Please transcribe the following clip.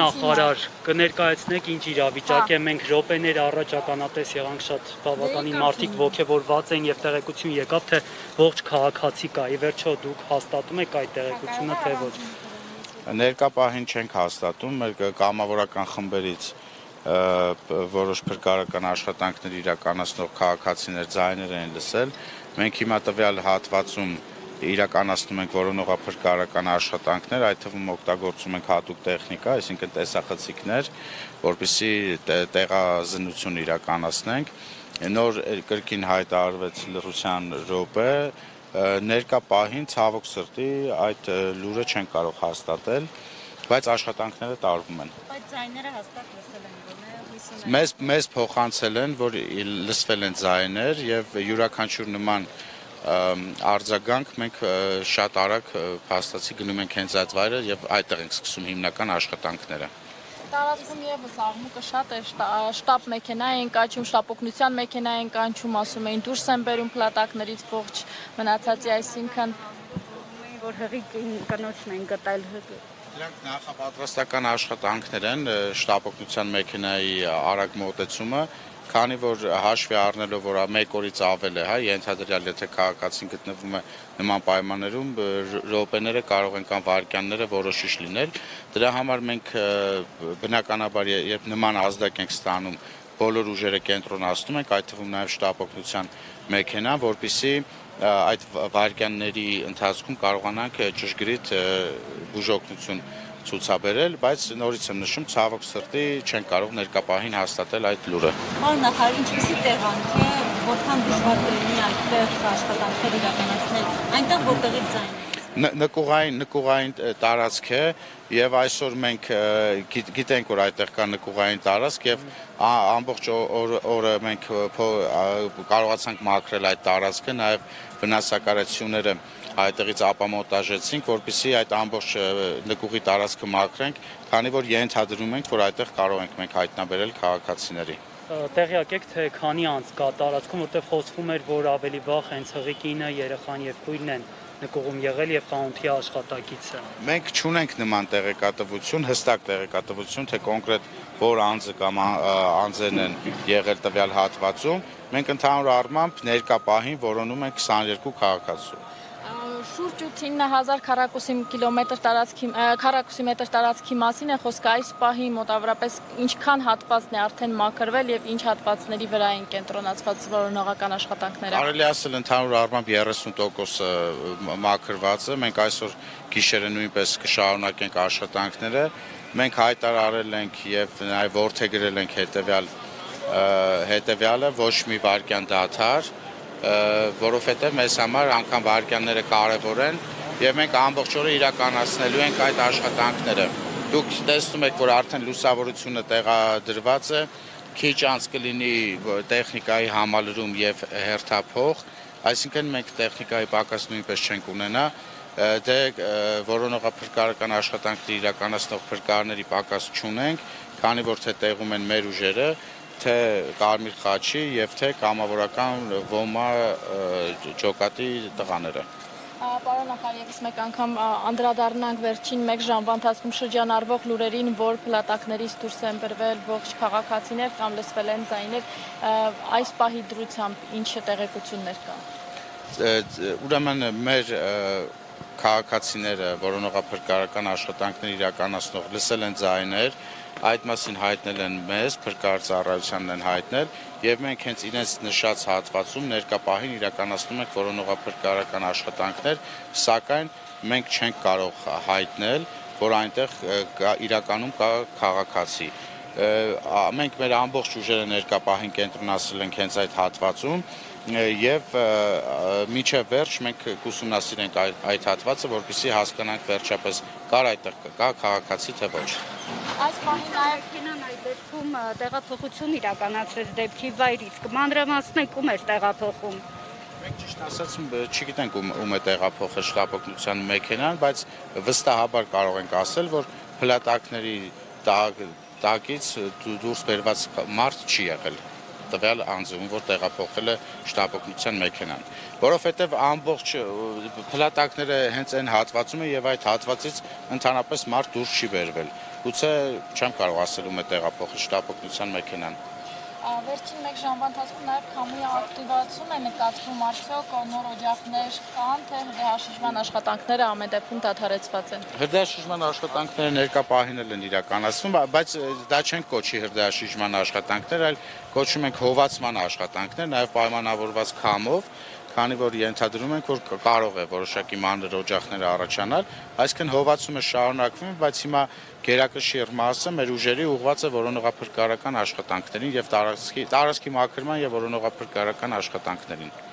նախարար, կներկայացնեք ինչ իրավիճակ է։ Մենք րոպեներ առաջ ականատես եղանք շատ բավականին մարդիկ ողջևորված են եւ տեղեկություն եկավ, թե ողջ քաղաքացի կա։ Ի վերջո դուք հաստատում եք այդ տեղեկությունը, թե ոչ։ Ներկա պահին չենք հաստատում, մեր կամավորական խմբերից որոշ փրկարական աշխատանքներ իրականացնող քաղաքացիներ ձայներ են լսել։ Մենք հիմա տվյալ հատվածում իրականացնում ենք որոնողափրկարական աշխատանքներ, այդ թվում օգտագործում ենք հատուկ տեխնիկա, այսինքն տեսախցիկներ, որպիսի տեղազնություն իրականացնենք։ Նոր կրկին հայտարարվեց լրության րոպե, ներկա պահին ցավոք սրտի այդ լուրը չեն կարող հաստատել, բայց աշխատանքները տարվում են։ Բայց ձայները հաստատ լսել են, Մեզ մեզ փոխանցել են, որ լսվել են ձայներ եւ յուրաքանչյուր նման արձագանք մենք շատ արագ փաստացի գնում ենք հենց այդ վայրը եւ այդտեղ ենք սկսում հիմնական աշխատանքները տարածքում եւս աղմուկը շատ է շտաբ մեքենա են կանչում, շտապօգնության մեքենա են կանչում, ասում էին դուրս են բերում փլատակներից ողջ մնացածի, այսինքն որ հղի կնոջն են գտել Դրանք նախապատրաստական աշխատանքներ են շտապօգնության մեքենայի արագ մոտեցումը քանի որ հաշվի առնելով որ մեկ օրից ավել է, հա, ենթադրյալ եթե քաղաքացին գտնվում է նման պայմաններում, րոպեները կարող են կամ վարքյանները որոշիչ լինել։ Դրա համար մենք բնականաբար երբ նման ազդակ ենք ստանում, բոլոր ուժերը կենտրոնացնում ենք, այդ թվում նաև շտապօգնության մեքենա, որpիսի այդ վարքյանների ընթացքում կարողանանք ճշգրիտ բուժօգնություն ցուցաբերել, բայց նորից եմ նշում, ցավոք սրտի չեն կարող ներկապահին հաստատել այդ լուրը։ Պարոն նախարար, ինչպեսի տեղանք է, որքան դժվար կլինի այդտեղ աշխատանքներ իրականացնել, այնտեղ որտեղից ձայն նկուղային նկուղային տարածք է եւ այսօր մենք գիտենք որ այդտեղ կա նկուղային տարածք եւ ամբողջ օրը մենք կարողացանք մաքրել այդ տարածքը նաեւ վնասակարությունները այդտեղից ապամոնտաժեցինք, որպեսզի այդ ամբողջ նկուղի տարածքը մաքրենք, քանի որ ենթադրում ենք, որ այդտեղ կարող ենք մենք հայտնաբերել քաղաքացիների տեղյակ եք թե քանի անց կա տարածքում, որտեղ խոսվում էր, որ ավելի վաղ հենց հղի կինը, երեխան եւ քույրն են նկողում եղել եւ խանութի աշխատակիցը։ Մենք չունենք նման տեղեկատվություն, հստակ տեղեկատվություն, թե կոնկրետ որ անձը կամ անձերն են եղել տվյալ հատվածում։ Մենք ընդհանուր առմամբ ներկա պահին որոնում ենք 22 քաղաքացու շուրջ 9000 քառակուսի կիլոմետր տարածքի քառակուսի մետր տարածքի մասին է խոսքը այս պահի մոտավորապես ինչքան հատվածն է արդեն մաքրվել եւ ինչ հատվածների վրա են կենտրոնացված զորոնողական աշխատանքները Կարելի ասել ընդհանուր առմամբ 30%-ը մաքրված է մենք այսօր գիշերը նույնպես կշարունակենք աշխատանքները մենք հայտարարել ենք եւ նաեւ որթեգրել ենք հետեւյալ հետեւյալը ոչ մի վարքյան դաթար դա որովհետև մեզ համար անգամ վարկյանները կարևոր են եւ մենք ամբողջ օրը իրականացնելու ենք այդ աշխատանքները։ Դուք տեսնում եք, որ արդեն լուսավորությունը տեղադրված է, քիչ անց կլինի տեխնիկայի համալրում եւ հերթափող, այսինքն մենք տեխնիկայի պակաս նույնպես չենք ունենա, դե որոնողափրկարական աշխատանքներ իրականացնող փրկարների պակաս չունենք, քանի որ թե տեղում են մեր ուժերը, թե Կարմիր խաչի եւ թե կամավորական ոմա ջոկատի տղաները։ Պարոն նախարար, եւս մեկ անգամ անդրադառնանք վերջին 1 ժամվա ընթացքում շրջանառվող լուրերին, որ փլատակներից դուրս են բերվել ողջ քաղաքացիներ կամ լսվել են ձայներ, այս պահի դրությամբ ինչ տեղեկություններ կան։ Ուրեմն մեր քաղաքացիները որոնողափրկարական աշխատանքներ իրականացնող լսել են ձայներ, այդ մասին հայտնել են մեզ, փրկար ծառայությանն են հայտնել եւ մենք հենց իրենց նշած հատվածում ներկա պահին իրականացնում ենք որոնողափրկարական աշխատանքներ, սակայն մենք չենք կարող հայտնել, որ այնտեղ իրականում կա քաղաքացի մենք մեր ամբողջ ուժերը ներկա պահին կենտրոնացրել ենք հենց այդ հատվածում եւ միջև վերջ մենք կուսումնասիրենք այդ հատվածը, որպեսզի հասկանանք վերջապես կար այդտեղ կա քաղաքացի թե ոչ։ Այս պահին նաեւ կինան այդ դեպքում տեղափոխություն իրականացրեց դեպքի վայրից։ Կմանրամասնեք ում էր տեղափոխում։ Մենք ճիշտ ասած չգիտենք ում է տեղափոխել շտապօգնության մեքենան, բայց վստահաբար կարող ենք ասել, որ փլատակների տակից դուրս բերված մարդ չի եղել տվյալ անձում, որ տեղափոխել է շտապօգնության մեքենան, որովհետև ամբողջ փլատակները հենց այն հատվածում է եւ այդ հատվածից ընդհանրապես մարդ դուրս չի բերվել։ գուցե չեմ կարող ասել ում է տեղափոխել շտապօգնության մեքենան։ Վերջին 1 ժամվա ընթացքում նաև քամի ակտիվացում է նկատվում արդյոք նոր օջախներ կան, թե հրդեհաշիժման աշխատանքները ամեն դեպքում դադարեցված են։ Հրդեհաշիժման աշխատանքները ներկա պահին էլ են իրականացվում, բա- բայց դա չեն կոչի հրդեհաշիժման աշխատանքներ, այլ կոչում ենք հովացման աշխատանքներ, նաև պայմանավորված քամով, քանի որ ենթադրում ենք, որ կարող է որոշակի մանր օջախներ առաջանալ, այսինքն հովացումը շարունակվում է, բայց հիմա գերակշիռ մասը մեր ուժերի ուղղված է որոնողափրկարական աշխատանքներին եւ տարածքի տարածքի մաքրման եւ որոնողափրկարական աշխատանքներին։